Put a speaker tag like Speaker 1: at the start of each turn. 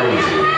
Speaker 1: Crazy.